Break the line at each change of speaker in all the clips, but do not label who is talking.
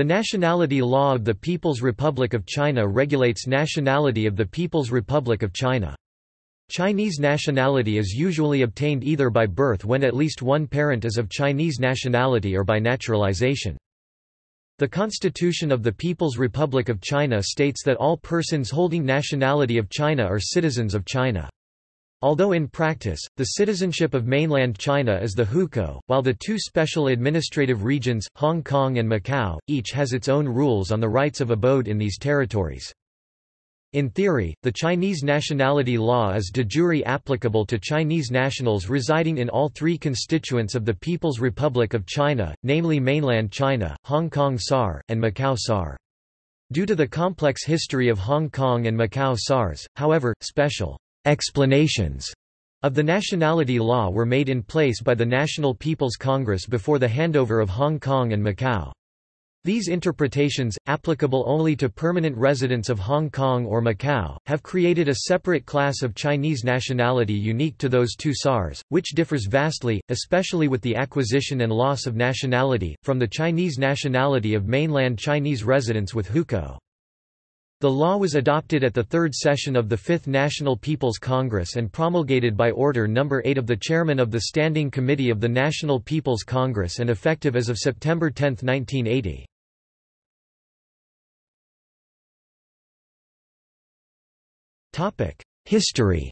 The Nationality Law of the People's Republic of China regulates nationality of the People's Republic of China. Chinese nationality is usually obtained either by birth when at least one parent is of Chinese nationality or by naturalization. The Constitution of the People's Republic of China states that all persons holding nationality of China are citizens of China. Although in practice, the citizenship of mainland China is the hukou, while the two special administrative regions, Hong Kong and Macau, each has its own rules on the rights of abode in these territories. In theory, the Chinese nationality law is de jure applicable to Chinese nationals residing in all three constituents of the People's Republic of China, namely mainland China, Hong Kong SAR, and Macau SAR. Due to the complex history of Hong Kong and Macau SARs, however, special explanations of the nationality law were made in place by the National People's Congress before the handover of Hong Kong and Macau. These interpretations, applicable only to permanent residents of Hong Kong or Macau, have created a separate class of Chinese nationality unique to those two SARS, which differs vastly, especially with the acquisition and loss of nationality, from the Chinese nationality of mainland Chinese residents with hukou. The law was adopted at the third session of the Fifth National People's Congress and promulgated by Order No. 8 of the Chairman of the Standing Committee of the National People's Congress and effective as of September 10, 1980. History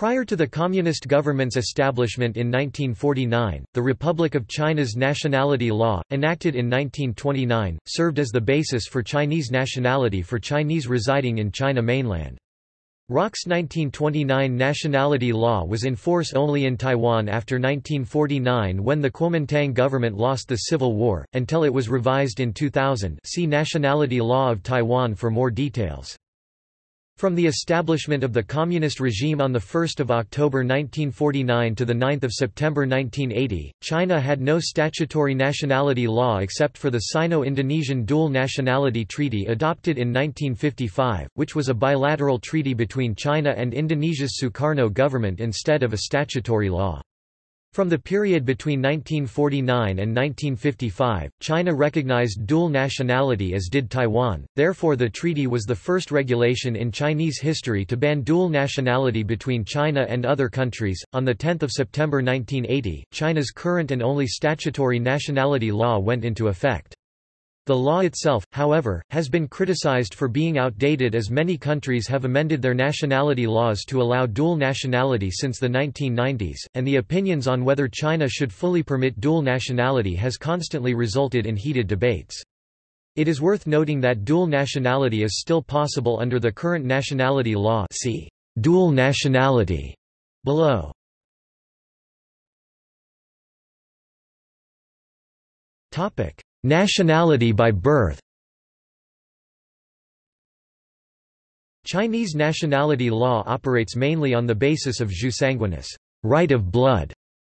Prior to the Communist government's establishment in 1949, the Republic of China's nationality law, enacted in 1929, served as the basis for Chinese nationality for Chinese residing in China mainland. ROC's 1929 nationality law was in force only in Taiwan after 1949 when the Kuomintang government lost the Civil War, until it was revised in 2000 see Nationality Law of Taiwan for more details. From the establishment of the communist regime on 1 October 1949 to 9 September 1980, China had no statutory nationality law except for the Sino-Indonesian Dual Nationality Treaty adopted in 1955, which was a bilateral treaty between China and Indonesia's Sukarno government instead of a statutory law. From the period between 1949 and 1955, China recognized dual nationality as did Taiwan, therefore the treaty was the first regulation in Chinese history to ban dual nationality between China and other countries. On 10 September 1980, China's current and only statutory nationality law went into effect. The law itself, however, has been criticized for being outdated as many countries have amended their nationality laws to allow dual nationality since the 1990s, and the opinions on whether China should fully permit dual nationality has constantly resulted in heated debates. It is worth noting that dual nationality is still possible under the current nationality law see dual nationality below. Topic: Nationality by birth Chinese nationality law operates mainly on the basis of jus sanguinis right of blood",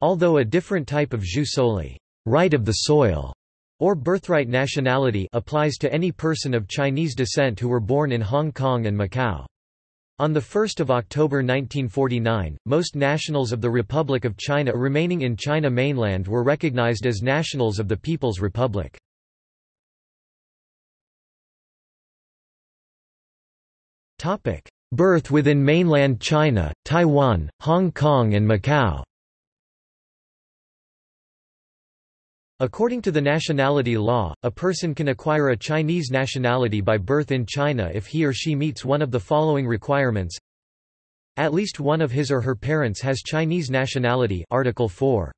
although a different type of jus soli right of the soil", or birthright nationality applies to any person of Chinese descent who were born in Hong Kong and Macau. On 1 October 1949, most nationals of the Republic of China remaining in China mainland were recognized as nationals of the People's Republic. Birth within mainland China, Taiwan, Hong Kong and Macau According to the nationality law, a person can acquire a Chinese nationality by birth in China if he or she meets one of the following requirements. At least one of his or her parents has Chinese nationality Article 4.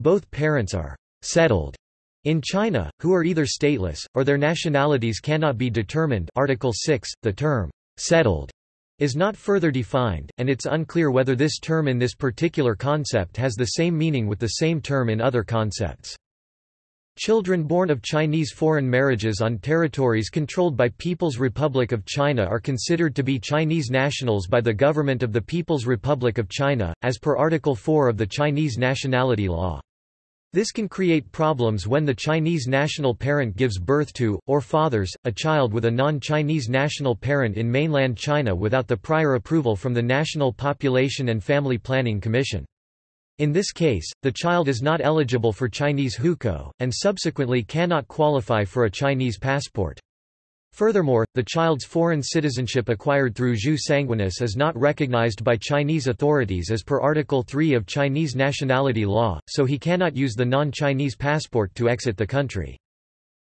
Both parents are settled in China, who are either stateless, or their nationalities cannot be determined Article 6. The term, settled, is not further defined, and it's unclear whether this term in this particular concept has the same meaning with the same term in other concepts. Children born of Chinese foreign marriages on territories controlled by People's Republic of China are considered to be Chinese nationals by the government of the People's Republic of China, as per Article 4 of the Chinese nationality law. This can create problems when the Chinese national parent gives birth to, or fathers, a child with a non-Chinese national parent in mainland China without the prior approval from the National Population and Family Planning Commission. In this case, the child is not eligible for Chinese hukou, and subsequently cannot qualify for a Chinese passport. Furthermore, the child's foreign citizenship acquired through jus sanguinis is not recognized by Chinese authorities as per Article 3 of Chinese nationality law, so he cannot use the non-Chinese passport to exit the country.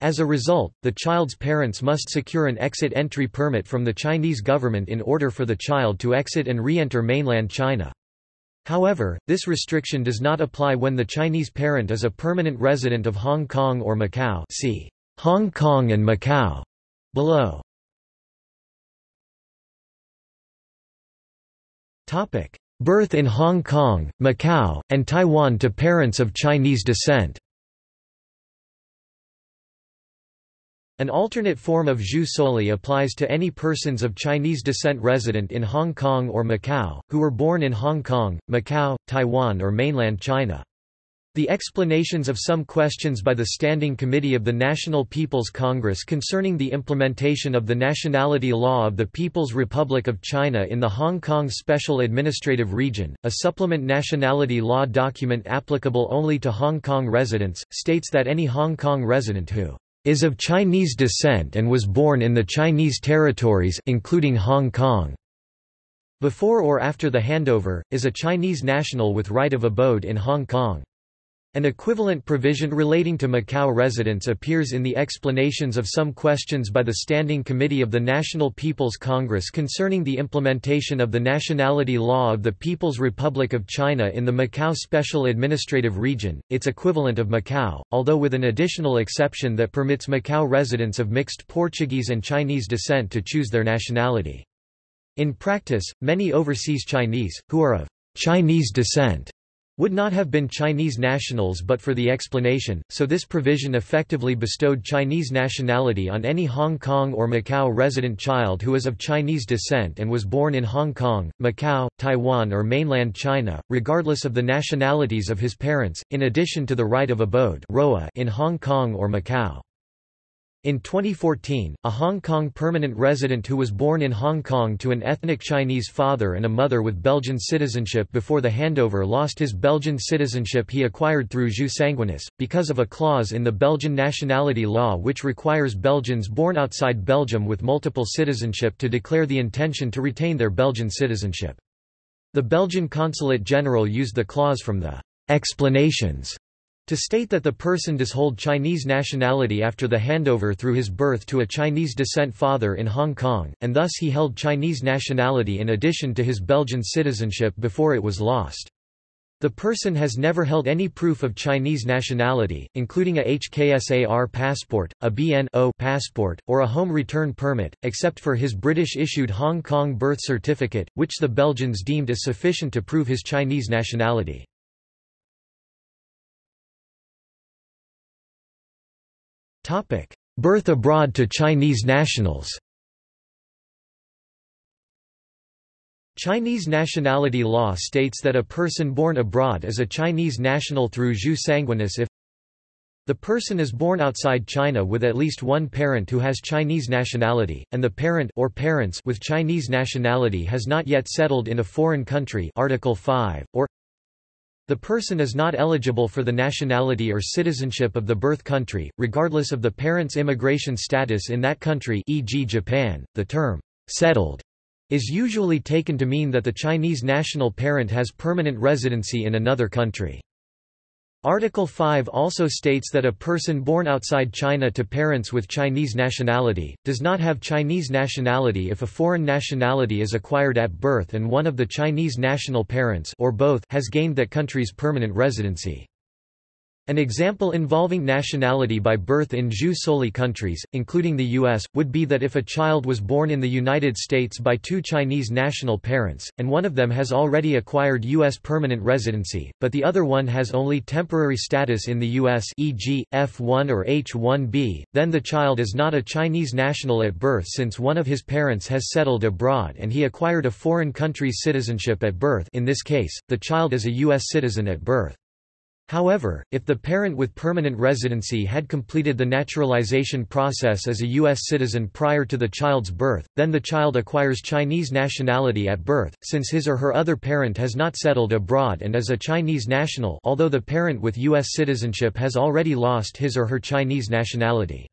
As a result, the child's parents must secure an exit-entry permit from the Chinese government in order for the child to exit and re-enter mainland China. However, this restriction does not apply when the Chinese parent is a permanent resident of Hong Kong or Macau. See Hong Kong and Macau. Below. Birth in Hong Kong, Macau, and Taiwan to parents of Chinese descent An alternate form of jus soli applies to any persons of Chinese descent resident in Hong Kong or Macau, who were born in Hong Kong, Macau, Taiwan or mainland China. The explanations of some questions by the Standing Committee of the National People's Congress concerning the implementation of the nationality law of the People's Republic of China in the Hong Kong Special Administrative Region, a supplement nationality law document applicable only to Hong Kong residents, states that any Hong Kong resident who is of Chinese descent and was born in the Chinese territories including Hong Kong before or after the handover, is a Chinese national with right of abode in Hong Kong. An equivalent provision relating to Macau residents appears in the explanations of some questions by the Standing Committee of the National People's Congress concerning the implementation of the nationality law of the People's Republic of China in the Macau Special Administrative Region, its equivalent of Macau, although with an additional exception that permits Macau residents of mixed Portuguese and Chinese descent to choose their nationality. In practice, many overseas Chinese, who are of Chinese descent, would not have been Chinese nationals but for the explanation, so this provision effectively bestowed Chinese nationality on any Hong Kong or Macau resident child who is of Chinese descent and was born in Hong Kong, Macau, Taiwan or mainland China, regardless of the nationalities of his parents, in addition to the right of abode in Hong Kong or Macau. In 2014, a Hong Kong permanent resident who was born in Hong Kong to an ethnic Chinese father and a mother with Belgian citizenship before the handover lost his Belgian citizenship he acquired through jus sanguinis, because of a clause in the Belgian nationality law which requires Belgians born outside Belgium with multiple citizenship to declare the intention to retain their Belgian citizenship. The Belgian Consulate General used the clause from the explanations to state that the person does hold Chinese nationality after the handover through his birth to a Chinese descent father in Hong Kong, and thus he held Chinese nationality in addition to his Belgian citizenship before it was lost. The person has never held any proof of Chinese nationality, including a HKSAR passport, a BNO passport, or a home return permit, except for his British-issued Hong Kong birth certificate, which the Belgians deemed as sufficient to prove his Chinese nationality. Birth abroad to Chinese nationals. Chinese nationality law states that a person born abroad is a Chinese national through jus sanguinis if the person is born outside China with at least one parent who has Chinese nationality, and the parent or parents with Chinese nationality has not yet settled in a foreign country Article 5, or the person is not eligible for the nationality or citizenship of the birth country, regardless of the parent's immigration status in that country e.g. Japan. The term, settled, is usually taken to mean that the Chinese national parent has permanent residency in another country. Article 5 also states that a person born outside China to parents with Chinese nationality, does not have Chinese nationality if a foreign nationality is acquired at birth and one of the Chinese national parents or both has gained that country's permanent residency. An example involving nationality by birth in jus soli countries, including the U.S., would be that if a child was born in the United States by two Chinese national parents, and one of them has already acquired U.S. permanent residency, but the other one has only temporary status in the U.S. e.g., F1 or H1B, then the child is not a Chinese national at birth since one of his parents has settled abroad and he acquired a foreign country's citizenship at birth in this case, the child is a U.S. citizen at birth. However, if the parent with permanent residency had completed the naturalization process as a U.S. citizen prior to the child's birth, then the child acquires Chinese nationality at birth, since his or her other parent has not settled abroad and is a Chinese national although the parent with U.S. citizenship has already lost his or her Chinese nationality.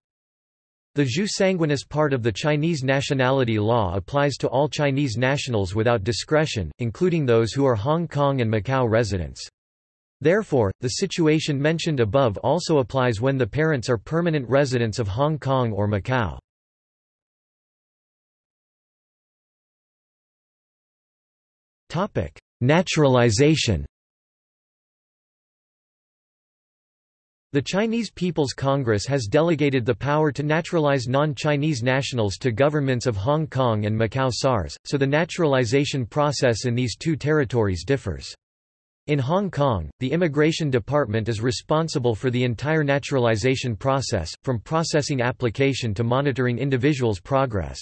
The jus sanguinis part of the Chinese nationality law applies to all Chinese nationals without discretion, including those who are Hong Kong and Macau residents. Therefore, the situation mentioned above also applies when the parents are permanent residents of Hong Kong or Macau. Naturalization The Chinese People's Congress has delegated the power to naturalize non-Chinese nationals to governments of Hong Kong and Macau SARS, so the naturalization process in these two territories differs. In Hong Kong, the Immigration Department is responsible for the entire naturalization process, from processing application to monitoring individuals' progress.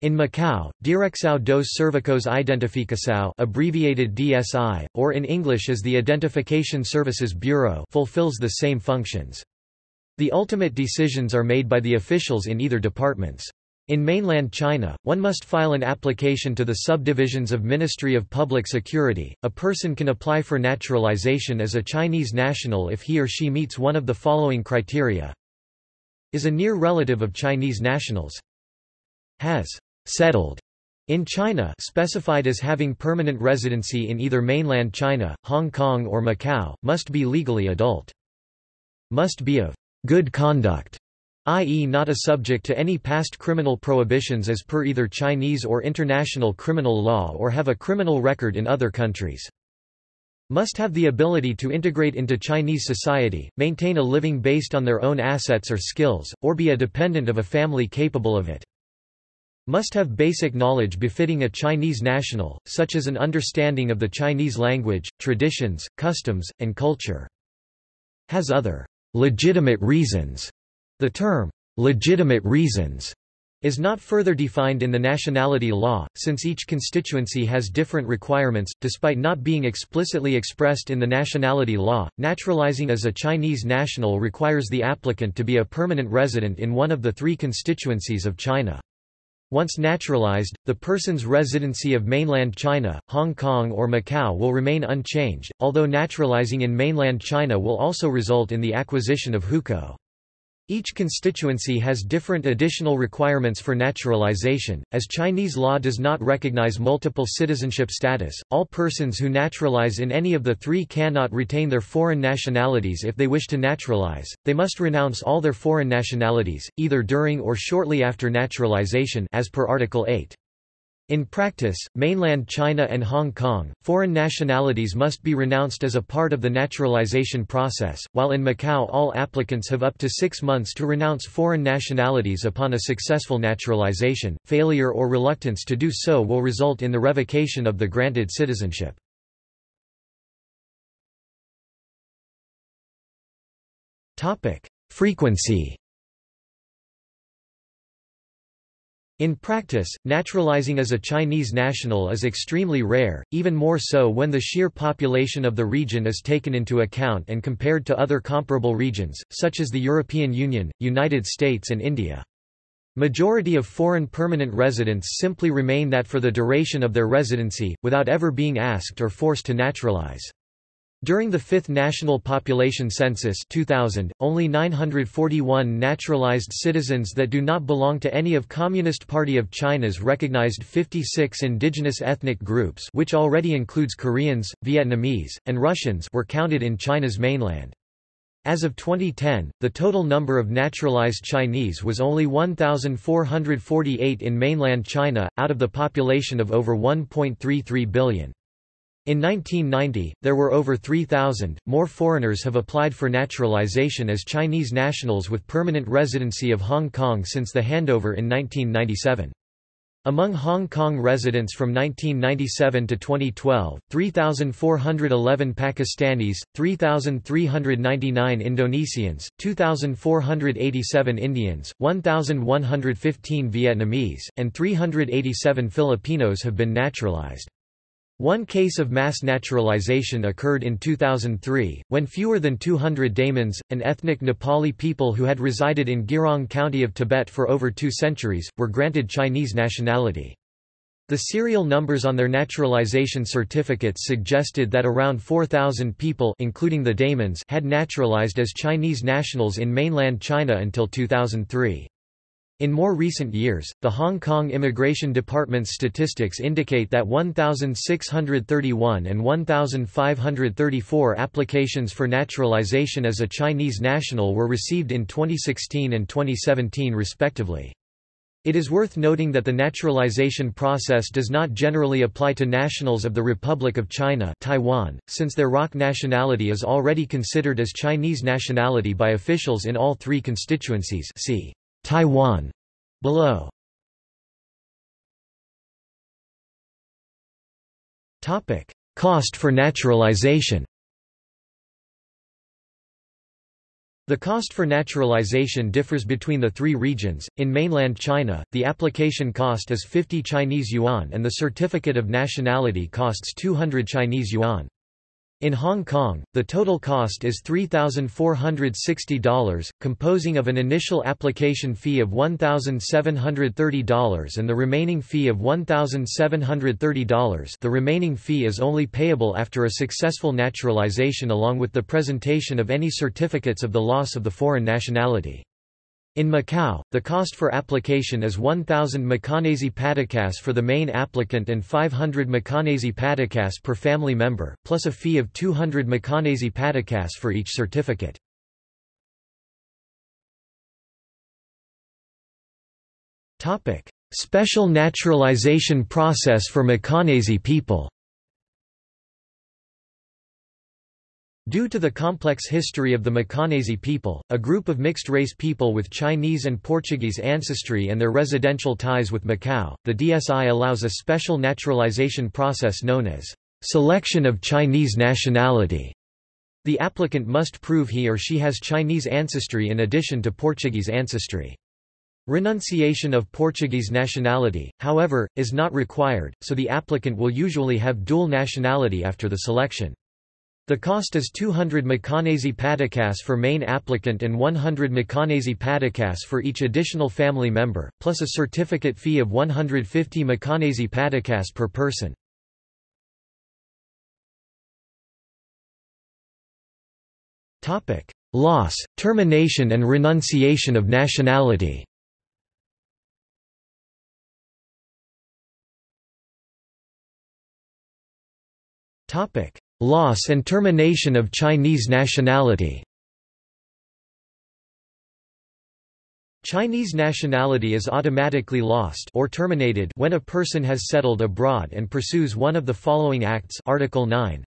In Macau, Direcção dos Serviços Identificação abbreviated DSI, or in English as the Identification Services Bureau fulfills the same functions. The ultimate decisions are made by the officials in either departments. In mainland China, one must file an application to the subdivisions of Ministry of Public Security. A person can apply for naturalization as a Chinese national if he or she meets one of the following criteria. Is a near relative of Chinese nationals. Has settled in China specified as having permanent residency in either mainland China, Hong Kong or Macau, must be legally adult. Must be of good conduct i.e. not a subject to any past criminal prohibitions as per either Chinese or international criminal law or have a criminal record in other countries. Must have the ability to integrate into Chinese society, maintain a living based on their own assets or skills, or be a dependent of a family capable of it. Must have basic knowledge befitting a Chinese national, such as an understanding of the Chinese language, traditions, customs, and culture. Has other legitimate reasons the term, legitimate reasons, is not further defined in the nationality law, since each constituency has different requirements, despite not being explicitly expressed in the nationality law. Naturalizing as a Chinese national requires the applicant to be a permanent resident in one of the three constituencies of China. Once naturalized, the person's residency of mainland China, Hong Kong or Macau will remain unchanged, although naturalizing in mainland China will also result in the acquisition of hukou. Each constituency has different additional requirements for naturalization, as Chinese law does not recognize multiple citizenship status. All persons who naturalize in any of the three cannot retain their foreign nationalities if they wish to naturalize. They must renounce all their foreign nationalities, either during or shortly after naturalization, as per Article 8. In practice, mainland China and Hong Kong, foreign nationalities must be renounced as a part of the naturalization process, while in Macau all applicants have up to six months to renounce foreign nationalities upon a successful naturalization. Failure or reluctance to do so will result in the revocation of the granted citizenship. Frequency In practice, naturalizing as a Chinese national is extremely rare, even more so when the sheer population of the region is taken into account and compared to other comparable regions, such as the European Union, United States and India. Majority of foreign permanent residents simply remain that for the duration of their residency, without ever being asked or forced to naturalize. During the fifth National Population Census 2000, only 941 naturalized citizens that do not belong to any of Communist Party of China's recognized 56 indigenous ethnic groups which already includes Koreans, Vietnamese, and Russians were counted in China's mainland. As of 2010, the total number of naturalized Chinese was only 1,448 in mainland China, out of the population of over 1.33 billion. In 1990, there were over 3,000. More foreigners have applied for naturalization as Chinese nationals with permanent residency of Hong Kong since the handover in 1997. Among Hong Kong residents from 1997 to 2012, 3,411 Pakistanis, 3,399 Indonesians, 2,487 Indians, 1,115 Vietnamese, and 387 Filipinos have been naturalized. One case of mass naturalization occurred in 2003, when fewer than 200 Daimons, an ethnic Nepali people who had resided in Gyirong County of Tibet for over two centuries, were granted Chinese nationality. The serial numbers on their naturalization certificates suggested that around 4,000 people including the Daimons had naturalized as Chinese nationals in mainland China until 2003. In more recent years, the Hong Kong Immigration Department's statistics indicate that 1,631 and 1,534 applications for naturalization as a Chinese national were received in 2016 and 2017 respectively. It is worth noting that the naturalization process does not generally apply to nationals of the Republic of China Taiwan, since their ROC nationality is already considered as Chinese nationality by officials in all three constituencies see Taiwan below. Topic: Cost for naturalization. The cost for naturalization differs between the three regions. In mainland China, the application cost is 50 Chinese yuan and the certificate of nationality costs 200 Chinese yuan. In Hong Kong, the total cost is $3,460, composing of an initial application fee of $1,730 and the remaining fee of $1,730 the remaining fee is only payable after a successful naturalization along with the presentation of any certificates of the loss of the foreign nationality. In Macau, the cost for application is 1,000 Macanese patakas for the main applicant and 500 Macanese patakas per family member, plus a fee of 200 Macanese patakas for each certificate. Special naturalization process for Macanese people Due to the complex history of the Macanese people, a group of mixed-race people with Chinese and Portuguese ancestry and their residential ties with Macau, the DSI allows a special naturalization process known as selection of Chinese nationality. The applicant must prove he or she has Chinese ancestry in addition to Portuguese ancestry. Renunciation of Portuguese nationality, however, is not required, so the applicant will usually have dual nationality after the selection. The cost is 200 Macanese patakas for main applicant and 100 Macanese patakas for each additional family member, plus a certificate fee of 150 Macanese patakas per person. Loss, termination and renunciation of nationality Topic: Loss and termination of Chinese nationality. Chinese nationality is automatically lost or terminated when a person has settled abroad and pursues one of the following acts Article 9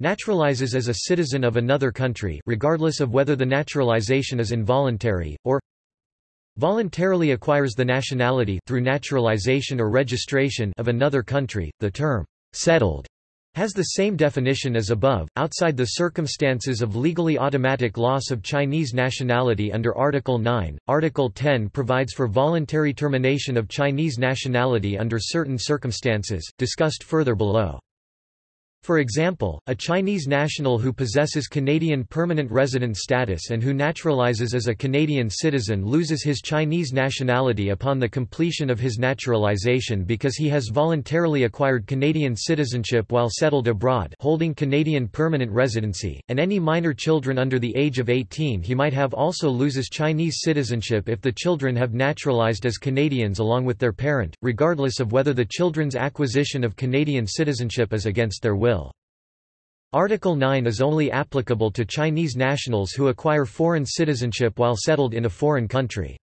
naturalizes as a citizen of another country regardless of whether the naturalization is involuntary or voluntarily acquires the nationality through naturalization or registration of another country the term settled has the same definition as above, outside the circumstances of legally automatic loss of Chinese nationality under Article 9. Article 10 provides for voluntary termination of Chinese nationality under certain circumstances, discussed further below. For example, a Chinese national who possesses Canadian permanent resident status and who naturalizes as a Canadian citizen loses his Chinese nationality upon the completion of his naturalization because he has voluntarily acquired Canadian citizenship while settled abroad holding Canadian permanent residency, and any minor children under the age of 18 he might have also loses Chinese citizenship if the children have naturalized as Canadians along with their parent, regardless of whether the children's acquisition of Canadian citizenship is against their will. Article 9 is only applicable to Chinese nationals who acquire foreign citizenship while settled in a foreign country.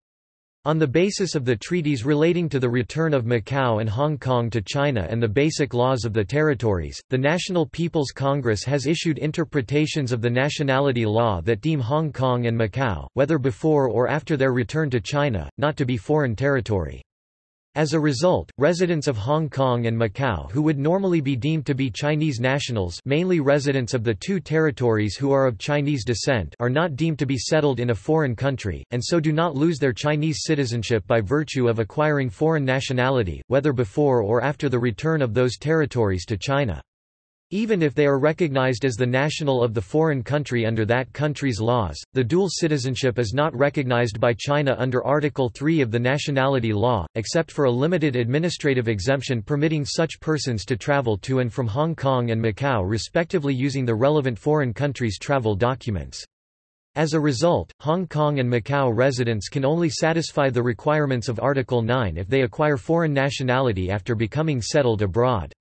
On the basis of the treaties relating to the return of Macau and Hong Kong to China and the basic laws of the territories, the National People's Congress has issued interpretations of the nationality law that deem Hong Kong and Macau, whether before or after their return to China, not to be foreign territory. As a result, residents of Hong Kong and Macau who would normally be deemed to be Chinese nationals mainly residents of the two territories who are of Chinese descent are not deemed to be settled in a foreign country, and so do not lose their Chinese citizenship by virtue of acquiring foreign nationality, whether before or after the return of those territories to China. Even if they are recognized as the national of the foreign country under that country's laws, the dual citizenship is not recognized by China under Article 3 of the nationality law, except for a limited administrative exemption permitting such persons to travel to and from Hong Kong and Macau respectively using the relevant foreign country's travel documents. As a result, Hong Kong and Macau residents can only satisfy the requirements of Article 9 if they acquire foreign nationality after becoming settled abroad.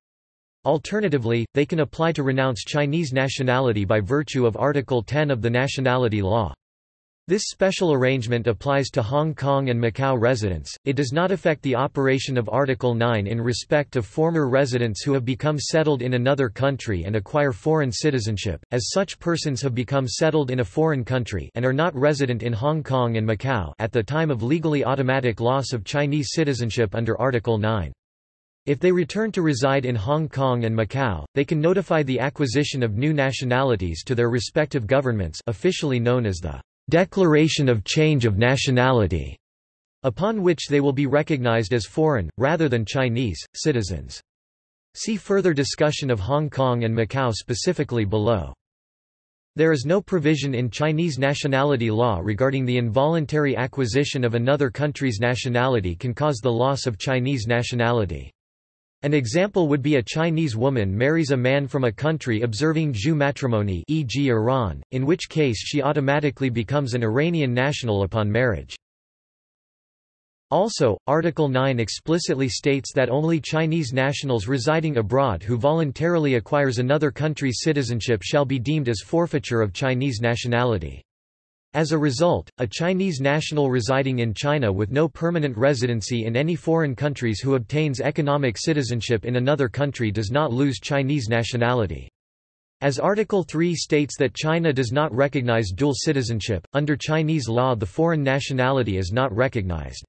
Alternatively, they can apply to renounce Chinese nationality by virtue of Article 10 of the nationality law. This special arrangement applies to Hong Kong and Macau residents. It does not affect the operation of Article 9 in respect of former residents who have become settled in another country and acquire foreign citizenship, as such persons have become settled in a foreign country and are not resident in Hong Kong and Macau at the time of legally automatic loss of Chinese citizenship under Article 9. If they return to reside in Hong Kong and Macau, they can notify the acquisition of new nationalities to their respective governments officially known as the Declaration of Change of Nationality, upon which they will be recognized as foreign, rather than Chinese, citizens. See further discussion of Hong Kong and Macau specifically below. There is no provision in Chinese nationality law regarding the involuntary acquisition of another country's nationality can cause the loss of Chinese nationality. An example would be a Chinese woman marries a man from a country observing jus matrimonii e.g. Iran, in which case she automatically becomes an Iranian national upon marriage. Also, Article 9 explicitly states that only Chinese nationals residing abroad who voluntarily acquires another country's citizenship shall be deemed as forfeiture of Chinese nationality. As a result, a Chinese national residing in China with no permanent residency in any foreign countries who obtains economic citizenship in another country does not lose Chinese nationality. As Article 3 states that China does not recognize dual citizenship, under Chinese law the foreign nationality is not recognized.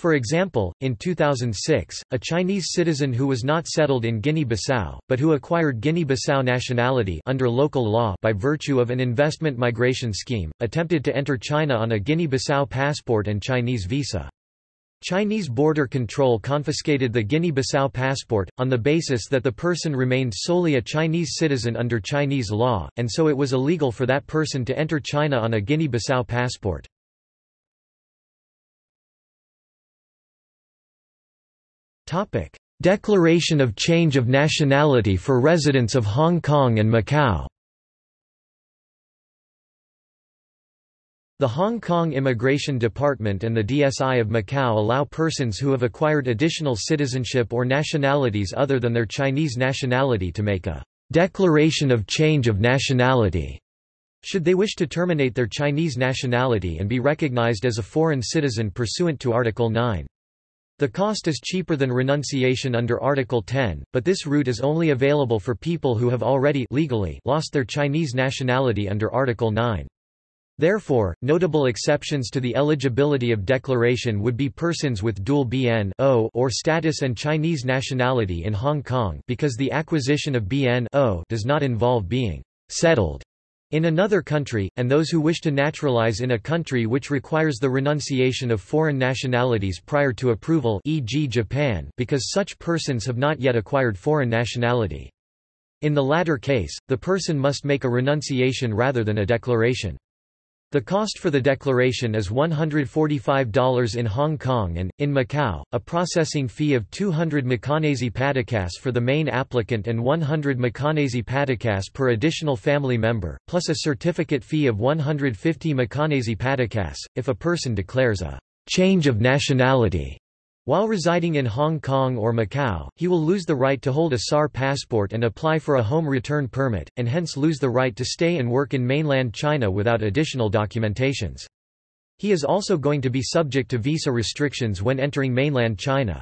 For example, in 2006, a Chinese citizen who was not settled in Guinea-Bissau, but who acquired Guinea-Bissau nationality under local law by virtue of an investment migration scheme, attempted to enter China on a Guinea-Bissau passport and Chinese visa. Chinese border control confiscated the Guinea-Bissau passport, on the basis that the person remained solely a Chinese citizen under Chinese law, and so it was illegal for that person to enter China on a Guinea-Bissau passport. Declaration of change of nationality for residents of Hong Kong and Macau The Hong Kong Immigration Department and the DSI of Macau allow persons who have acquired additional citizenship or nationalities other than their Chinese nationality to make a declaration of change of nationality should they wish to terminate their Chinese nationality and be recognized as a foreign citizen pursuant to Article 9. The cost is cheaper than renunciation under Article 10, but this route is only available for people who have already legally lost their Chinese nationality under Article 9. Therefore, notable exceptions to the eligibility of declaration would be persons with dual BNO status and Chinese nationality in Hong Kong because the acquisition of BN does not involve being settled in another country, and those who wish to naturalize in a country which requires the renunciation of foreign nationalities prior to approval e.g. Japan because such persons have not yet acquired foreign nationality. In the latter case, the person must make a renunciation rather than a declaration. The cost for the declaration is $145 in Hong Kong and, in Macau, a processing fee of 200 Macanese patakas for the main applicant and 100 Macanese patakas per additional family member, plus a certificate fee of 150 Macanese patakas, if a person declares a change of nationality while residing in Hong Kong or Macau, he will lose the right to hold a SAR passport and apply for a home return permit, and hence lose the right to stay and work in mainland China without additional documentations. He is also going to be subject to visa restrictions when entering mainland China.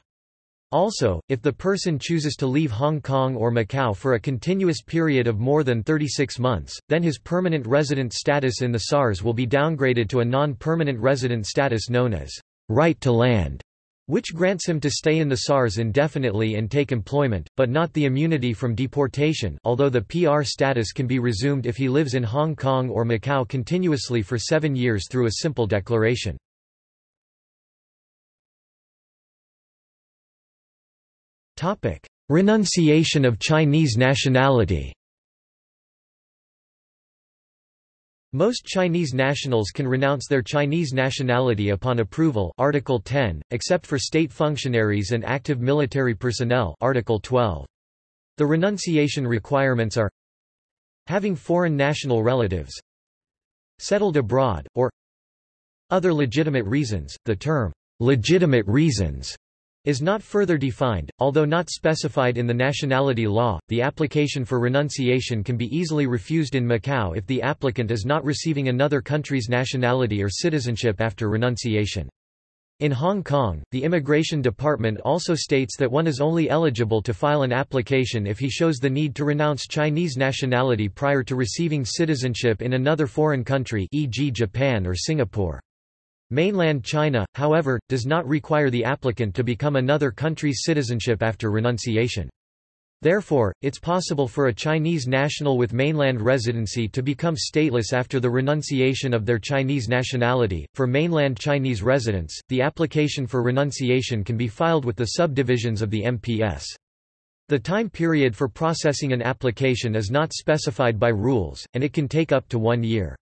Also, if the person chooses to leave Hong Kong or Macau for a continuous period of more than 36 months, then his permanent resident status in the SARS will be downgraded to a non-permanent resident status known as right to land which grants him to stay in the SARS indefinitely and take employment, but not the immunity from deportation although the PR status can be resumed if he lives in Hong Kong or Macau continuously for seven years through a simple declaration. Renunciation of Chinese nationality Most Chinese nationals can renounce their Chinese nationality upon approval Article 10, except for state functionaries and active military personnel Article 12. The renunciation requirements are having foreign national relatives settled abroad, or other legitimate reasons. The term legitimate reasons is not further defined, although not specified in the nationality law. The application for renunciation can be easily refused in Macau if the applicant is not receiving another country's nationality or citizenship after renunciation. In Hong Kong, the Immigration Department also states that one is only eligible to file an application if he shows the need to renounce Chinese nationality prior to receiving citizenship in another foreign country e.g. Japan or Singapore. Mainland China, however, does not require the applicant to become another country's citizenship after renunciation. Therefore, it's possible for a Chinese national with mainland residency to become stateless after the renunciation of their Chinese nationality. For mainland Chinese residents, the application for renunciation can be filed with the subdivisions of the MPS. The time period for processing an application is not specified by rules, and it can take up to one year.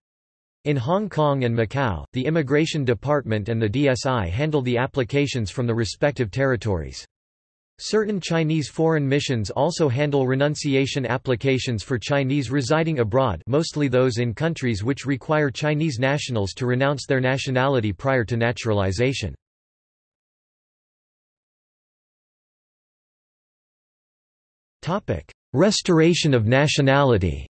In Hong Kong and Macau, the Immigration Department and the DSI handle the applications from the respective territories. Certain Chinese foreign missions also handle renunciation applications for Chinese residing abroad mostly those in countries which require Chinese nationals to renounce their nationality prior to naturalization. Restoration of nationality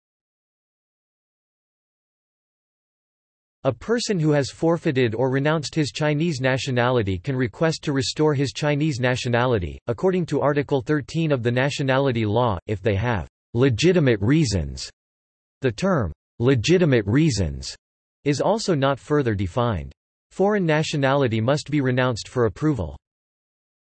A person who has forfeited or renounced his Chinese nationality can request to restore his Chinese nationality, according to Article 13 of the Nationality Law, if they have legitimate reasons. The term, legitimate reasons, is also not further defined. Foreign nationality must be renounced for approval.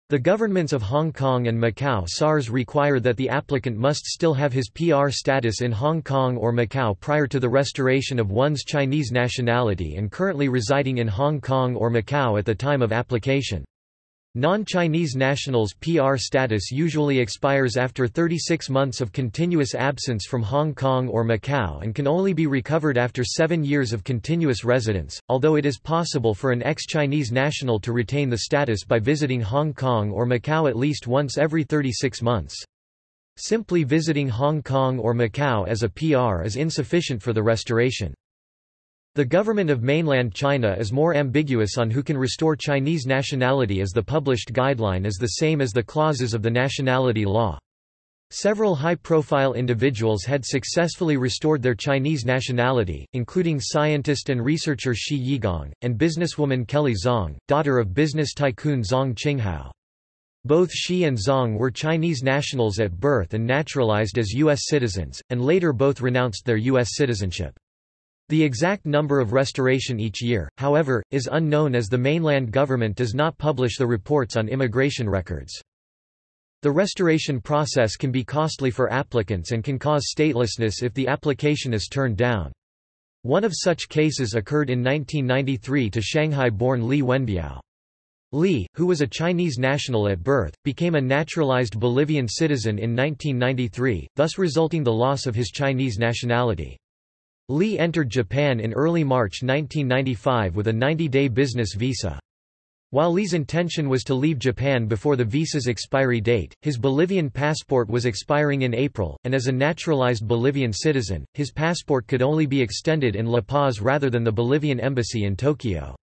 The governments of Hong Kong and Macau SARS require that the applicant must still have his PR status in Hong Kong or Macau prior to the restoration of one's Chinese nationality and currently residing in Hong Kong or Macau at the time of application. Non-Chinese nationals' PR status usually expires after 36 months of continuous absence from Hong Kong or Macau and can only be recovered after seven years of continuous residence, although it is possible for an ex-Chinese national to retain the status by visiting Hong Kong or Macau at least once every 36 months. Simply visiting Hong Kong or Macau as a PR is insufficient for the restoration. The government of mainland China is more ambiguous on who can restore Chinese nationality as the published guideline is the same as the clauses of the nationality law. Several high-profile individuals had successfully restored their Chinese nationality, including scientist and researcher Shi Yigong, and businesswoman Kelly Zhang, daughter of business tycoon Zhang Qinghao. Both Shi and Zhang were Chinese nationals at birth and naturalized as U.S. citizens, and later both renounced their U.S. citizenship. The exact number of restoration each year, however, is unknown as the mainland government does not publish the reports on immigration records. The restoration process can be costly for applicants and can cause statelessness if the application is turned down. One of such cases occurred in 1993 to Shanghai-born Li Wenbiao. Li, who was a Chinese national at birth, became a naturalized Bolivian citizen in 1993, thus resulting the loss of his Chinese nationality. Li entered Japan in early March 1995 with a 90-day business visa. While Li's intention was to leave Japan before the visa's expiry date, his Bolivian passport was expiring in April, and as a naturalized Bolivian citizen, his passport could only be extended in La Paz rather than the Bolivian embassy in Tokyo.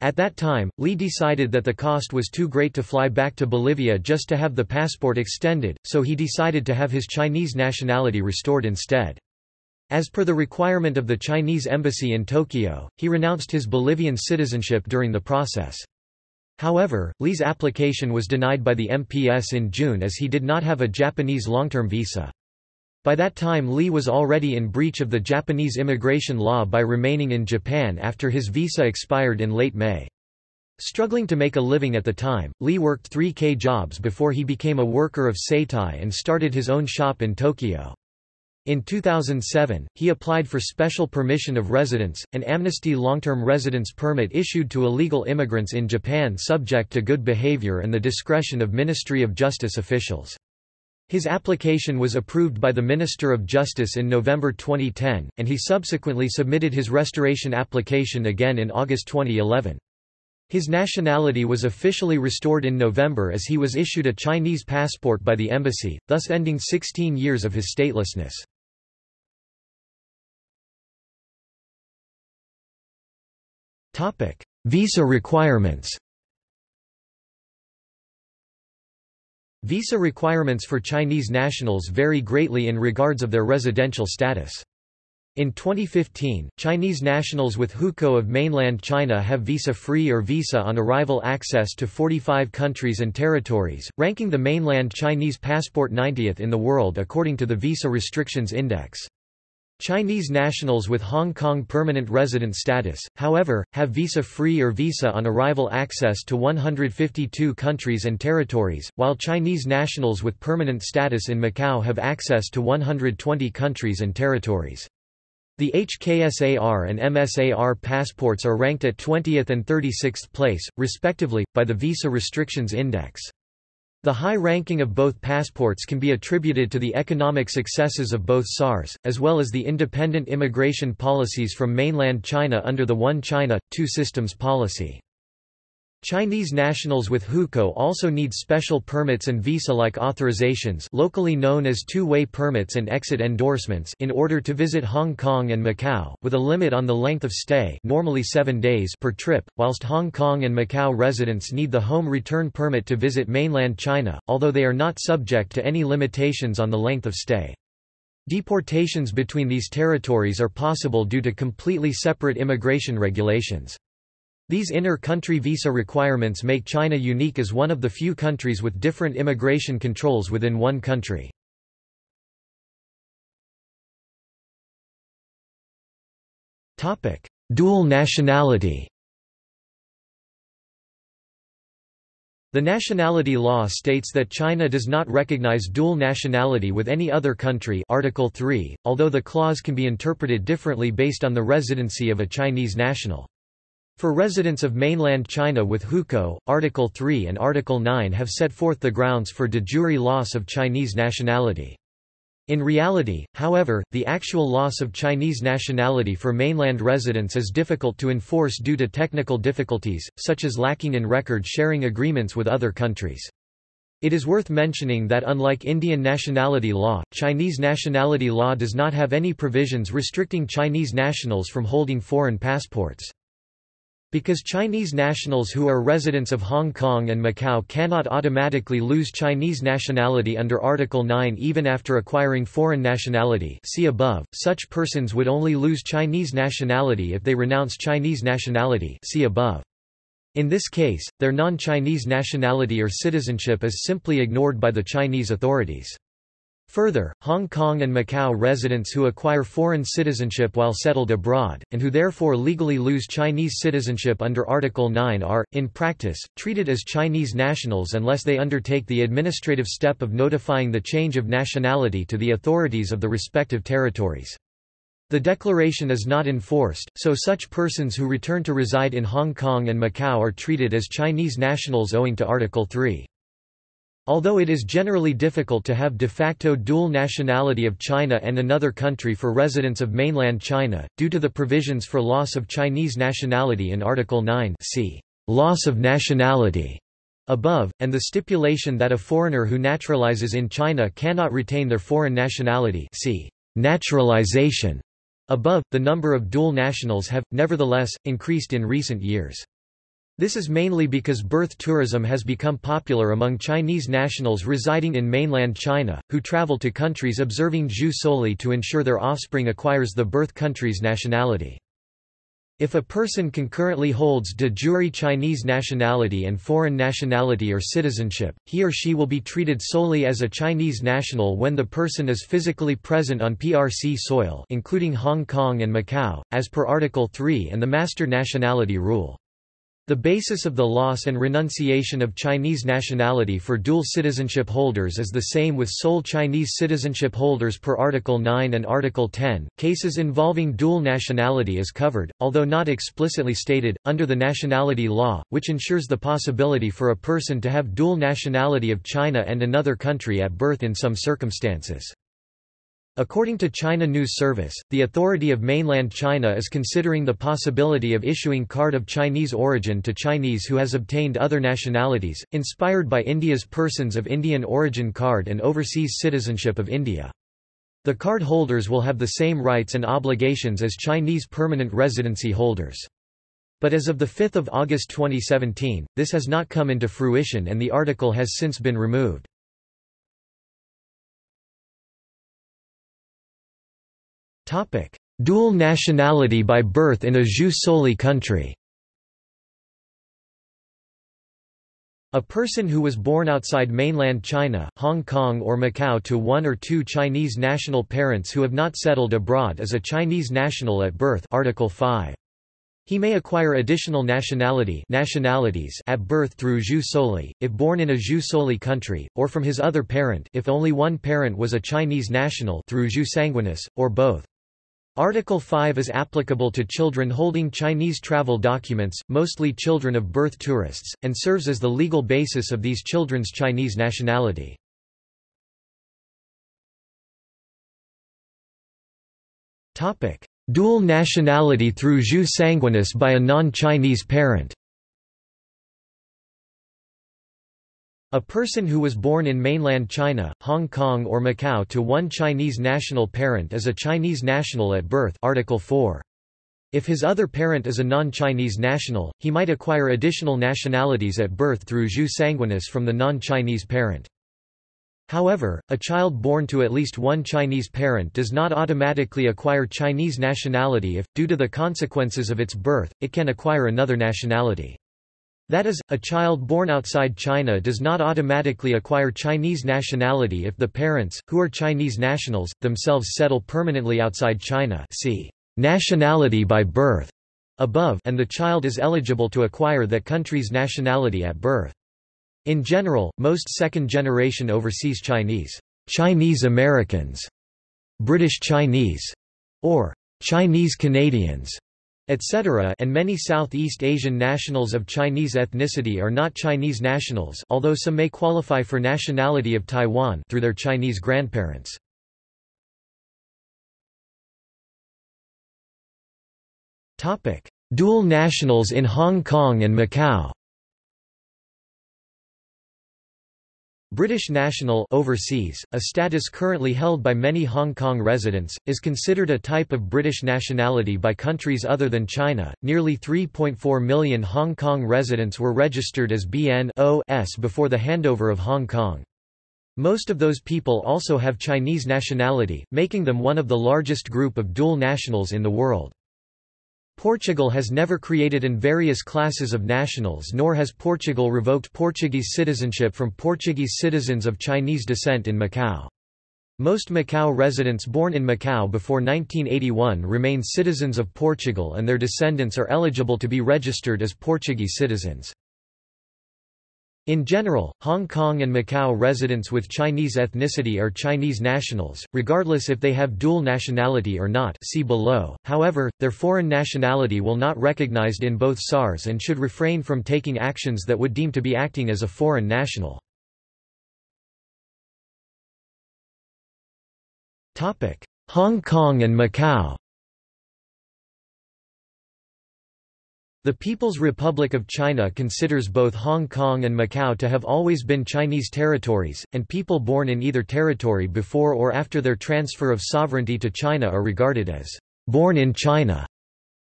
At that time, Li decided that the cost was too great to fly back to Bolivia just to have the passport extended, so he decided to have his Chinese nationality restored instead. As per the requirement of the Chinese embassy in Tokyo, he renounced his Bolivian citizenship during the process. However, Li's application was denied by the MPS in June as he did not have a Japanese long-term visa. By that time Li was already in breach of the Japanese immigration law by remaining in Japan after his visa expired in late May. Struggling to make a living at the time, Li worked 3K jobs before he became a worker of Seitai and started his own shop in Tokyo. In 2007, he applied for special permission of residence, an amnesty long-term residence permit issued to illegal immigrants in Japan subject to good behavior and the discretion of Ministry of Justice officials. His application was approved by the Minister of Justice in November 2010, and he subsequently submitted his restoration application again in August 2011. His nationality was officially restored in November as he was issued a Chinese passport by the embassy, thus ending 16 years of his statelessness. Visa requirements Visa requirements for Chinese nationals vary greatly in regards of their residential status. In 2015, Chinese nationals with hukou of mainland China have visa-free or visa-on-arrival access to 45 countries and territories, ranking the mainland Chinese passport 90th in the world according to the Visa Restrictions Index. Chinese nationals with Hong Kong permanent resident status, however, have visa-free or visa-on-arrival access to 152 countries and territories, while Chinese nationals with permanent status in Macau have access to 120 countries and territories. The HKSAR and MSAR passports are ranked at 20th and 36th place, respectively, by the Visa Restrictions Index. The high ranking of both passports can be attributed to the economic successes of both SARs, as well as the independent immigration policies from mainland China under the One China, Two Systems policy. Chinese nationals with hukou also need special permits and visa-like authorizations locally known as two-way permits and exit endorsements in order to visit Hong Kong and Macau, with a limit on the length of stay normally seven days per trip, whilst Hong Kong and Macau residents need the home return permit to visit mainland China, although they are not subject to any limitations on the length of stay. Deportations between these territories are possible due to completely separate immigration regulations. These inter-country visa requirements make China unique as one of the few countries with different immigration controls within one country. Dual nationality The nationality law states that China does not recognize dual nationality with any other country Article 3, although the clause can be interpreted differently based on the residency of a Chinese national. For residents of mainland China with hukou, Article 3 and Article 9 have set forth the grounds for de jure loss of Chinese nationality. In reality, however, the actual loss of Chinese nationality for mainland residents is difficult to enforce due to technical difficulties, such as lacking in record-sharing agreements with other countries. It is worth mentioning that unlike Indian nationality law, Chinese nationality law does not have any provisions restricting Chinese nationals from holding foreign passports. Because Chinese nationals who are residents of Hong Kong and Macau cannot automatically lose Chinese nationality under Article 9 even after acquiring foreign nationality see above, such persons would only lose Chinese nationality if they renounce Chinese nationality see above. In this case, their non-Chinese nationality or citizenship is simply ignored by the Chinese authorities. Further, Hong Kong and Macau residents who acquire foreign citizenship while settled abroad, and who therefore legally lose Chinese citizenship under Article 9 are, in practice, treated as Chinese nationals unless they undertake the administrative step of notifying the change of nationality to the authorities of the respective territories. The declaration is not enforced, so such persons who return to reside in Hong Kong and Macau are treated as Chinese nationals owing to Article 3. Although it is generally difficult to have de facto dual nationality of China and another country for residents of mainland China, due to the provisions for loss of Chinese nationality in Article 9 see loss of nationality above, and the stipulation that a foreigner who naturalizes in China cannot retain their foreign nationality see naturalization above, the number of dual nationals have, nevertheless, increased in recent years. This is mainly because birth tourism has become popular among Chinese nationals residing in mainland China, who travel to countries observing jus soli to ensure their offspring acquires the birth country's nationality. If a person concurrently holds de jure Chinese nationality and foreign nationality or citizenship, he or she will be treated solely as a Chinese national when the person is physically present on PRC soil including Hong Kong and Macau, as per Article 3 and the Master Nationality Rule. The basis of the loss and renunciation of Chinese nationality for dual citizenship holders is the same with sole Chinese citizenship holders per Article 9 and Article 10. Cases involving dual nationality is covered, although not explicitly stated, under the nationality law, which ensures the possibility for a person to have dual nationality of China and another country at birth in some circumstances. According to China News Service, the authority of mainland China is considering the possibility of issuing card of Chinese origin to Chinese who has obtained other nationalities, inspired by India's Persons of Indian Origin card and overseas citizenship of India. The card holders will have the same rights and obligations as Chinese permanent residency holders. But as of 5 August 2017, this has not come into fruition and the article has since been removed. Dual nationality by birth in a jus soli country A person who was born outside mainland China, Hong Kong or Macau to one or two Chinese national parents who have not settled abroad is a Chinese national at birth Article 5. He may acquire additional nationality nationalities at birth through jus soli, if born in a jus soli country, or from his other parent if only one parent was a Chinese national through jus sanguinis, or both. Article 5 is applicable to children holding Chinese travel documents, mostly children of birth tourists, and serves as the legal basis of these children's Chinese nationality. Dual nationality through jus sanguinis by a non-Chinese parent A person who was born in mainland China, Hong Kong or Macau to one Chinese national parent is a Chinese national at birth Article 4. If his other parent is a non-Chinese national, he might acquire additional nationalities at birth through jus sanguinis from the non-Chinese parent. However, a child born to at least one Chinese parent does not automatically acquire Chinese nationality if, due to the consequences of its birth, it can acquire another nationality. That is, a child born outside China does not automatically acquire Chinese nationality if the parents, who are Chinese nationals, themselves settle permanently outside China see nationality by birth above and the child is eligible to acquire that country's nationality at birth. In general, most second-generation overseas Chinese, Chinese Americans, British Chinese, or Chinese Canadians etc. and many Southeast Asian nationals of Chinese ethnicity are not Chinese nationals although some may qualify for nationality of Taiwan through their Chinese grandparents. Dual nationals in Hong Kong and Macau British national overseas, a status currently held by many Hong Kong residents, is considered a type of British nationality by countries other than China. Nearly 3.4 million Hong Kong residents were registered as BNOs before the handover of Hong Kong. Most of those people also have Chinese nationality, making them one of the largest group of dual nationals in the world. Portugal has never created an various classes of nationals nor has Portugal revoked Portuguese citizenship from Portuguese citizens of Chinese descent in Macau. Most Macau residents born in Macau before 1981 remain citizens of Portugal and their descendants are eligible to be registered as Portuguese citizens. In general, Hong Kong and Macau residents with Chinese ethnicity are Chinese nationals, regardless if they have dual nationality or not see below. However, their foreign nationality will not recognized in both SARs and should refrain from taking actions that would deem to be acting as a foreign national. Hong Kong and Macau The People's Republic of China considers both Hong Kong and Macau to have always been Chinese territories, and people born in either territory before or after their transfer of sovereignty to China are regarded as born in China.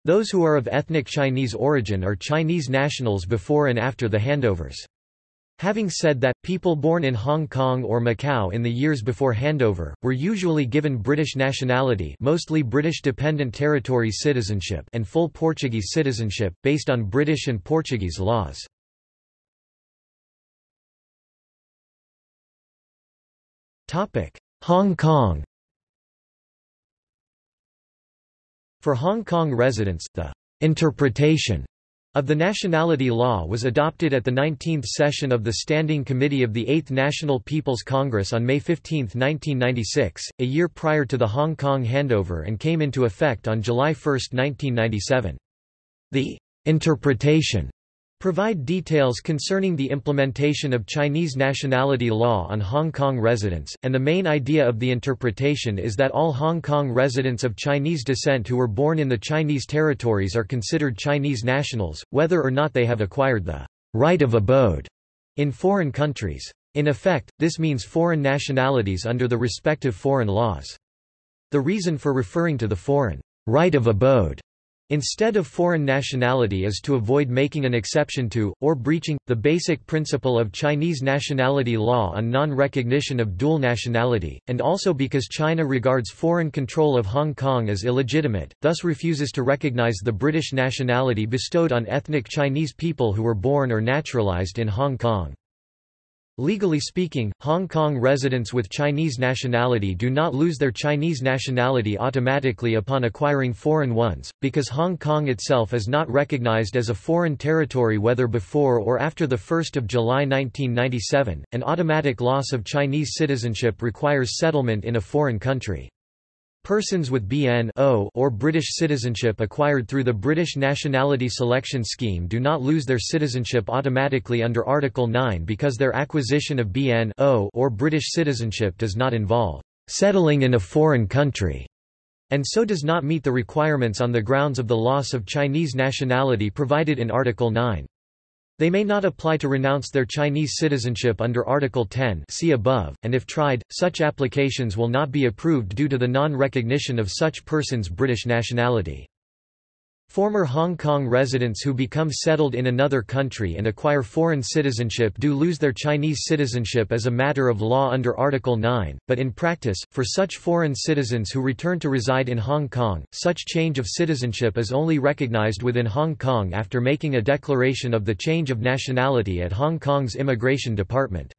Those who are of ethnic Chinese origin are Chinese nationals before and after the handovers. Having said that, people born in Hong Kong or Macau in the years before handover, were usually given British nationality mostly British Dependent Territory citizenship and full Portuguese citizenship, based on British and Portuguese laws. Hong Kong For Hong Kong residents, the interpretation of the nationality law was adopted at the 19th session of the Standing Committee of the 8th National People's Congress on May 15, 1996, a year prior to the Hong Kong handover and came into effect on July 1, 1997. The interpretation provide details concerning the implementation of Chinese nationality law on Hong Kong residents, and the main idea of the interpretation is that all Hong Kong residents of Chinese descent who were born in the Chinese territories are considered Chinese nationals, whether or not they have acquired the right of abode in foreign countries. In effect, this means foreign nationalities under the respective foreign laws. The reason for referring to the foreign right of abode Instead of foreign nationality is to avoid making an exception to, or breaching, the basic principle of Chinese nationality law on non-recognition of dual nationality, and also because China regards foreign control of Hong Kong as illegitimate, thus refuses to recognize the British nationality bestowed on ethnic Chinese people who were born or naturalized in Hong Kong. Legally speaking, Hong Kong residents with Chinese nationality do not lose their Chinese nationality automatically upon acquiring foreign ones, because Hong Kong itself is not recognized as a foreign territory whether before or after 1 July 1997. An automatic loss of Chinese citizenship requires settlement in a foreign country. Persons with BN or British citizenship acquired through the British Nationality Selection Scheme do not lose their citizenship automatically under Article 9 because their acquisition of BN or British citizenship does not involve settling in a foreign country, and so does not meet the requirements on the grounds of the loss of Chinese nationality provided in Article 9. They may not apply to renounce their Chinese citizenship under Article 10 see above, and if tried, such applications will not be approved due to the non-recognition of such persons' British nationality. Former Hong Kong residents who become settled in another country and acquire foreign citizenship do lose their Chinese citizenship as a matter of law under Article 9, but in practice, for such foreign citizens who return to reside in Hong Kong, such change of citizenship is only recognized within Hong Kong after making a declaration of the change of nationality at Hong Kong's Immigration Department.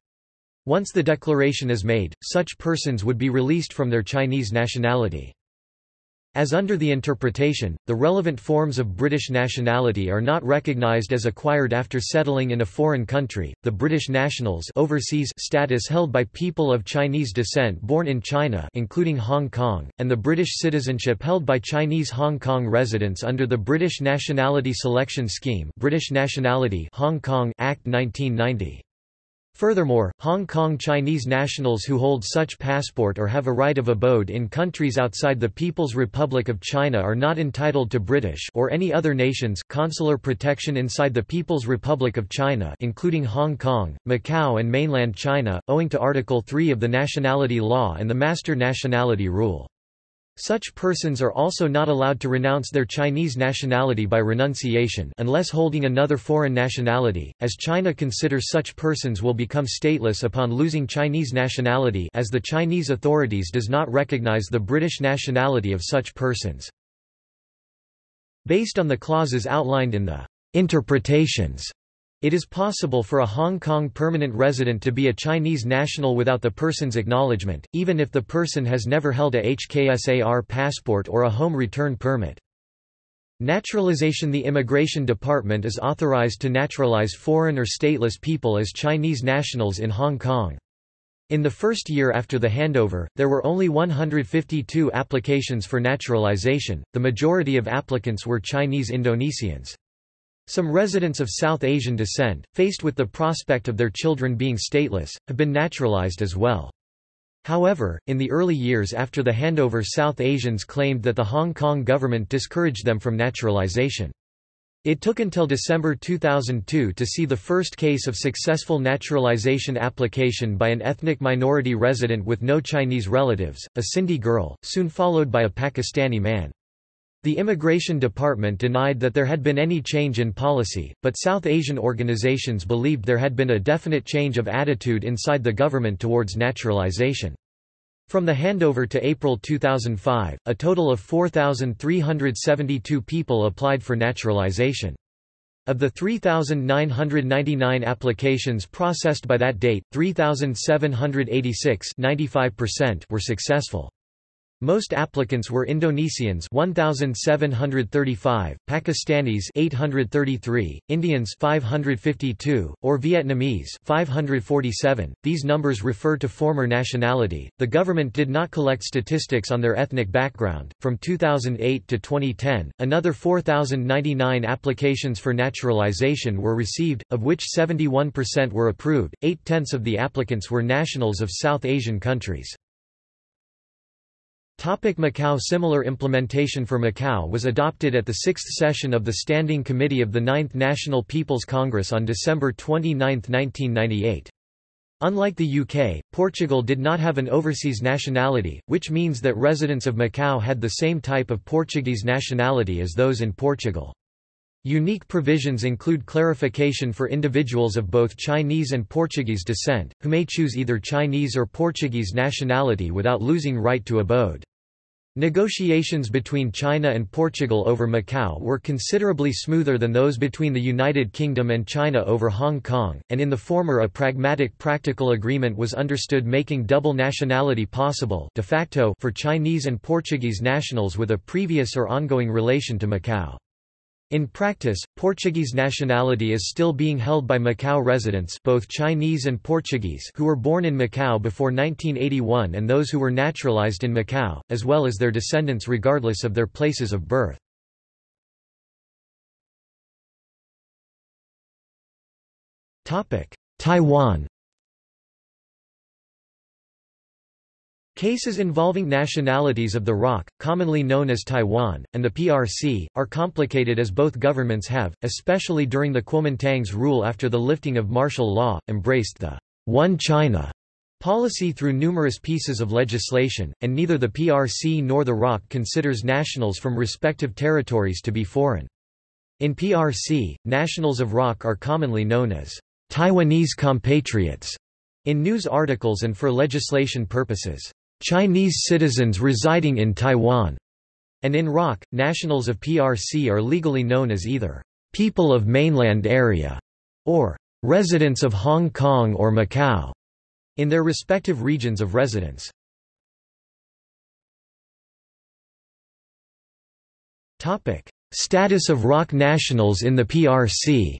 Once the declaration is made, such persons would be released from their Chinese nationality. As under the interpretation, the relevant forms of British nationality are not recognised as acquired after settling in a foreign country. The British nationals overseas status held by people of Chinese descent born in China, including Hong Kong, and the British citizenship held by Chinese Hong Kong residents under the British Nationality Selection Scheme, British Nationality Hong Kong Act 1990. Furthermore, Hong Kong Chinese nationals who hold such passport or have a right of abode in countries outside the People's Republic of China are not entitled to British or any other nation's consular protection inside the People's Republic of China including Hong Kong, Macau and mainland China, owing to Article 3 of the Nationality Law and the Master Nationality Rule. Such persons are also not allowed to renounce their Chinese nationality by renunciation unless holding another foreign nationality, as China considers such persons will become stateless upon losing Chinese nationality as the Chinese authorities does not recognize the British nationality of such persons. Based on the clauses outlined in the interpretations it is possible for a Hong Kong permanent resident to be a Chinese national without the person's acknowledgement, even if the person has never held a HKSAR passport or a home return permit. Naturalization The Immigration Department is authorized to naturalize foreign or stateless people as Chinese nationals in Hong Kong. In the first year after the handover, there were only 152 applications for naturalization, the majority of applicants were Chinese Indonesians. Some residents of South Asian descent, faced with the prospect of their children being stateless, have been naturalized as well. However, in the early years after the handover South Asians claimed that the Hong Kong government discouraged them from naturalization. It took until December 2002 to see the first case of successful naturalization application by an ethnic minority resident with no Chinese relatives, a Sindhi girl, soon followed by a Pakistani man. The Immigration Department denied that there had been any change in policy, but South Asian organizations believed there had been a definite change of attitude inside the government towards naturalization. From the handover to April 2005, a total of 4,372 people applied for naturalization. Of the 3,999 applications processed by that date, 3,786 were successful. Most applicants were Indonesians 1735, Pakistanis 833, Indians 552, or Vietnamese 547. These numbers refer to former nationality. The government did not collect statistics on their ethnic background. From 2008 to 2010, another 4099 applications for naturalization were received, of which 71% were approved. 8/10ths of the applicants were nationals of South Asian countries. Topic Macau Similar implementation for Macau was adopted at the sixth session of the Standing Committee of the Ninth National People's Congress on December 29, 1998. Unlike the UK, Portugal did not have an overseas nationality, which means that residents of Macau had the same type of Portuguese nationality as those in Portugal. Unique provisions include clarification for individuals of both Chinese and Portuguese descent, who may choose either Chinese or Portuguese nationality without losing right to abode. Negotiations between China and Portugal over Macau were considerably smoother than those between the United Kingdom and China over Hong Kong, and in the former a pragmatic practical agreement was understood making double nationality possible de facto for Chinese and Portuguese nationals with a previous or ongoing relation to Macau. In practice, Portuguese nationality is still being held by Macau residents both Chinese and Portuguese who were born in Macau before 1981 and those who were naturalized in Macau, as well as their descendants regardless of their places of birth. Taiwan Cases involving nationalities of the ROC, commonly known as Taiwan, and the PRC, are complicated as both governments have, especially during the Kuomintang's rule after the lifting of martial law, embraced the One China policy through numerous pieces of legislation, and neither the PRC nor the ROC considers nationals from respective territories to be foreign. In PRC, nationals of ROC are commonly known as Taiwanese compatriots in news articles and for legislation purposes. Chinese citizens residing in Taiwan, and in ROC, nationals of PRC are legally known as either people of mainland area or residents of Hong Kong or Macau in their respective regions of residence. Topic: Status of ROC nationals in the PRC.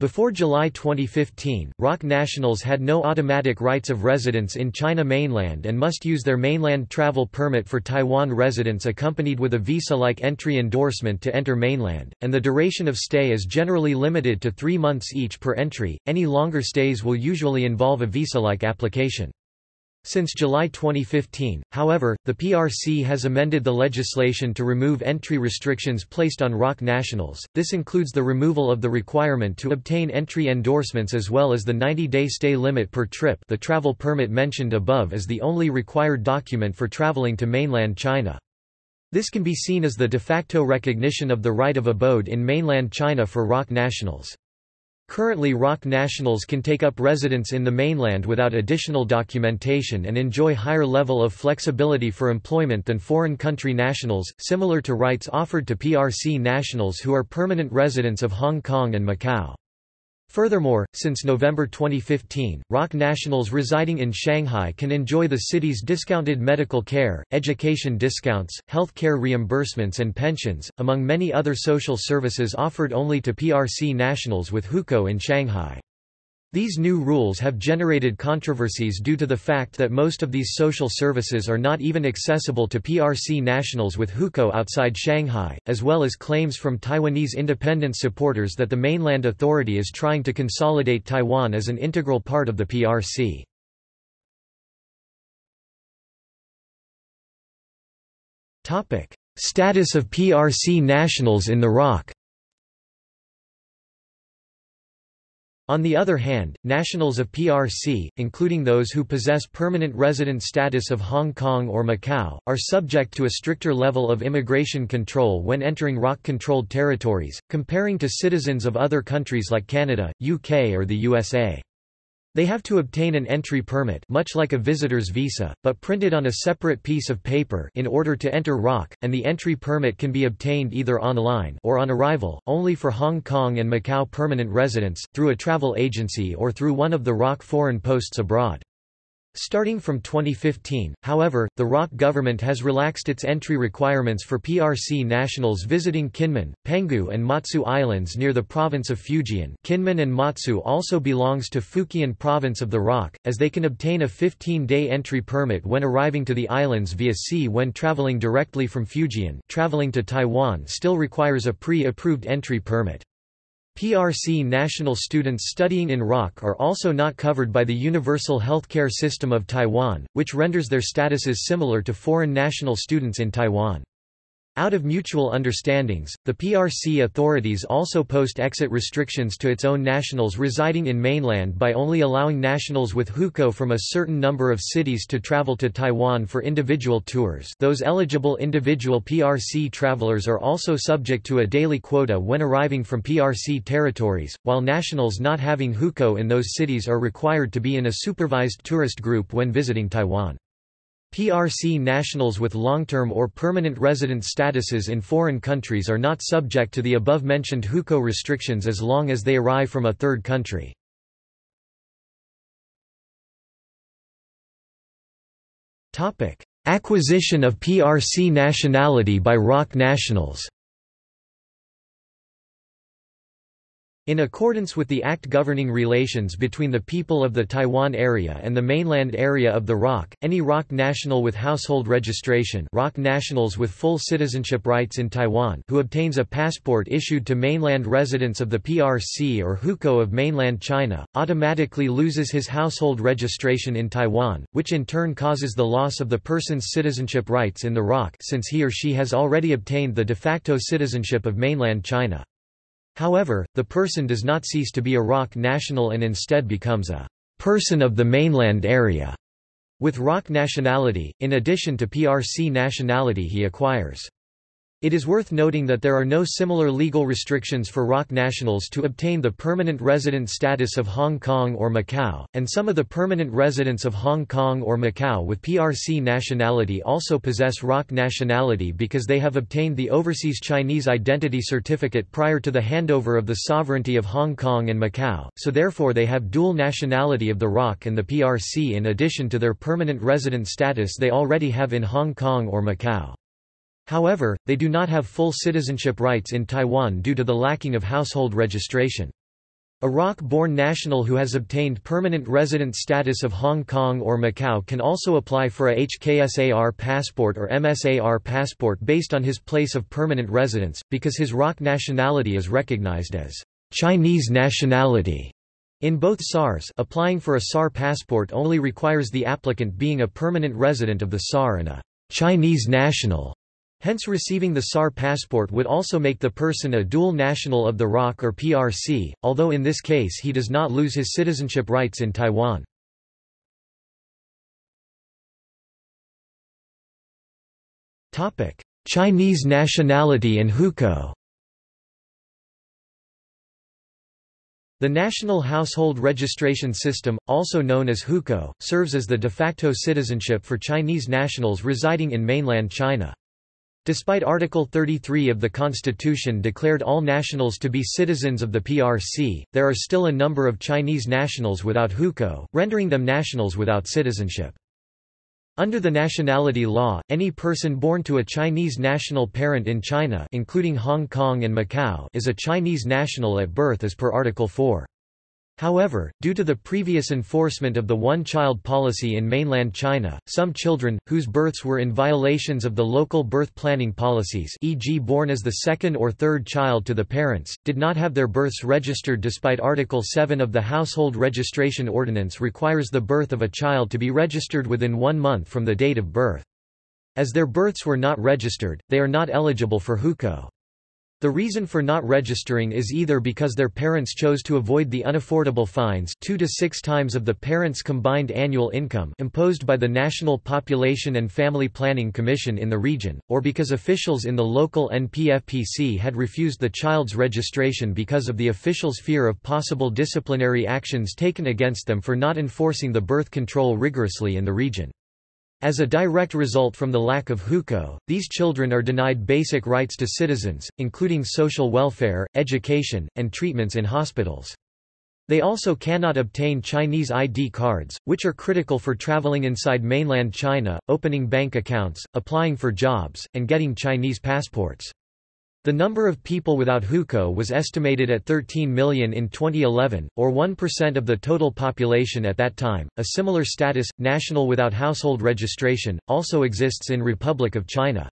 Before July 2015, ROC nationals had no automatic rights of residence in China mainland and must use their mainland travel permit for Taiwan residents accompanied with a visa-like entry endorsement to enter mainland, and the duration of stay is generally limited to three months each per entry, any longer stays will usually involve a visa-like application. Since July 2015, however, the PRC has amended the legislation to remove entry restrictions placed on ROC nationals. This includes the removal of the requirement to obtain entry endorsements as well as the 90-day stay limit per trip. The travel permit mentioned above is the only required document for traveling to mainland China. This can be seen as the de facto recognition of the right of abode in mainland China for ROC nationals. Currently ROC nationals can take up residence in the mainland without additional documentation and enjoy higher level of flexibility for employment than foreign country nationals, similar to rights offered to PRC nationals who are permanent residents of Hong Kong and Macau. Furthermore, since November 2015, ROC nationals residing in Shanghai can enjoy the city's discounted medical care, education discounts, health care reimbursements and pensions, among many other social services offered only to PRC nationals with hukou in Shanghai. These new rules have generated controversies due to the fact that most of these social services are not even accessible to PRC nationals with hukou outside Shanghai, as well as claims from Taiwanese independence supporters that the mainland authority is trying to consolidate Taiwan as an integral part of the PRC. Status of PRC nationals in the ROC On the other hand, nationals of PRC, including those who possess permanent resident status of Hong Kong or Macau, are subject to a stricter level of immigration control when entering ROC-controlled territories, comparing to citizens of other countries like Canada, UK or the USA. They have to obtain an entry permit much like a visitor's visa, but printed on a separate piece of paper in order to enter ROC, and the entry permit can be obtained either online or on arrival, only for Hong Kong and Macau permanent residents, through a travel agency or through one of the ROC foreign posts abroad. Starting from 2015, however, the ROC government has relaxed its entry requirements for PRC nationals visiting Kinmen, Penghu and Matsu Islands near the province of Fujian Kinmen and Matsu also belongs to Fujian province of the ROC, as they can obtain a 15-day entry permit when arriving to the islands via sea when traveling directly from Fujian traveling to Taiwan still requires a pre-approved entry permit. PRC national students studying in ROC are also not covered by the universal healthcare system of Taiwan, which renders their statuses similar to foreign national students in Taiwan. Out of mutual understandings, the PRC authorities also post exit restrictions to its own nationals residing in mainland by only allowing nationals with hukou from a certain number of cities to travel to Taiwan for individual tours those eligible individual PRC travelers are also subject to a daily quota when arriving from PRC territories, while nationals not having hukou in those cities are required to be in a supervised tourist group when visiting Taiwan. PRC nationals with long-term or permanent resident statuses in foreign countries are not subject to the above-mentioned hukou restrictions as long as they arrive from a third country. Acquisition of PRC nationality by ROC nationals In accordance with the Act governing relations between the people of the Taiwan area and the mainland area of the ROC, any ROC national with household registration ROC nationals with full citizenship rights in Taiwan who obtains a passport issued to mainland residents of the PRC or hukou of mainland China, automatically loses his household registration in Taiwan, which in turn causes the loss of the person's citizenship rights in the ROC since he or she has already obtained the de facto citizenship of mainland China. However, the person does not cease to be a ROC national and instead becomes a person of the mainland area with ROC nationality, in addition to PRC nationality he acquires. It is worth noting that there are no similar legal restrictions for ROC nationals to obtain the permanent resident status of Hong Kong or Macau, and some of the permanent residents of Hong Kong or Macau with PRC nationality also possess ROC nationality because they have obtained the Overseas Chinese Identity Certificate prior to the handover of the sovereignty of Hong Kong and Macau, so therefore they have dual nationality of the ROC and the PRC in addition to their permanent resident status they already have in Hong Kong or Macau. However, they do not have full citizenship rights in Taiwan due to the lacking of household registration. A ROC-born national who has obtained permanent resident status of Hong Kong or Macau can also apply for a HKSAR passport or MSAR passport based on his place of permanent residence, because his ROC nationality is recognized as Chinese nationality. In both SARs applying for a SAR passport only requires the applicant being a permanent resident of the SAR and a Chinese national. Hence receiving the SAR passport would also make the person a dual national of the ROC or PRC, although in this case he does not lose his citizenship rights in Taiwan. Chinese nationality and hukou The National Household Registration System, also known as hukou, serves as the de facto citizenship for Chinese nationals residing in mainland China. Despite Article 33 of the Constitution declared all nationals to be citizens of the PRC, there are still a number of Chinese nationals without hukou, rendering them nationals without citizenship. Under the nationality law, any person born to a Chinese national parent in China including Hong Kong and Macau is a Chinese national at birth as per Article 4. However, due to the previous enforcement of the one-child policy in mainland China, some children, whose births were in violations of the local birth planning policies e.g. born as the second or third child to the parents, did not have their births registered despite Article 7 of the Household Registration Ordinance requires the birth of a child to be registered within one month from the date of birth. As their births were not registered, they are not eligible for hukou. The reason for not registering is either because their parents chose to avoid the unaffordable fines two to six times of the parents' combined annual income imposed by the National Population and Family Planning Commission in the region, or because officials in the local NPFPC had refused the child's registration because of the officials' fear of possible disciplinary actions taken against them for not enforcing the birth control rigorously in the region. As a direct result from the lack of hukou, these children are denied basic rights to citizens, including social welfare, education, and treatments in hospitals. They also cannot obtain Chinese ID cards, which are critical for traveling inside mainland China, opening bank accounts, applying for jobs, and getting Chinese passports. The number of people without hukou was estimated at 13 million in 2011, or 1% of the total population at that time. A similar status, national without household registration, also exists in Republic of China.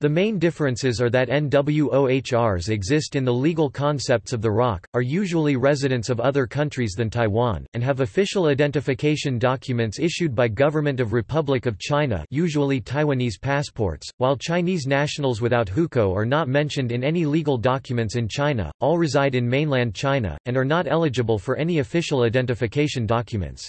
The main differences are that NWOHRs exist in the legal concepts of the ROC, are usually residents of other countries than Taiwan, and have official identification documents issued by Government of Republic of China usually Taiwanese passports, while Chinese nationals without hukou are not mentioned in any legal documents in China, all reside in mainland China, and are not eligible for any official identification documents.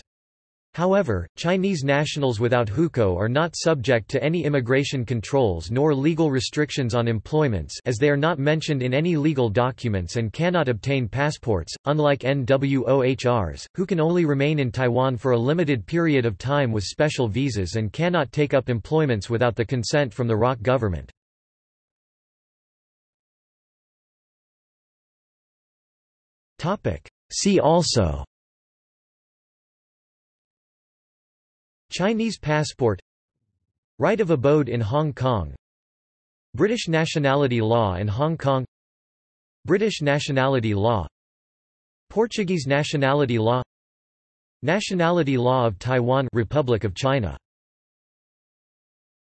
However, Chinese nationals without hukou are not subject to any immigration controls nor legal restrictions on employments as they are not mentioned in any legal documents and cannot obtain passports, unlike NWOHRs, who can only remain in Taiwan for a limited period of time with special visas and cannot take up employments without the consent from the ROC government. See also Chinese passport Right of abode in Hong Kong British nationality law in Hong Kong British nationality law Portuguese nationality law Nationality law of Taiwan Republic of China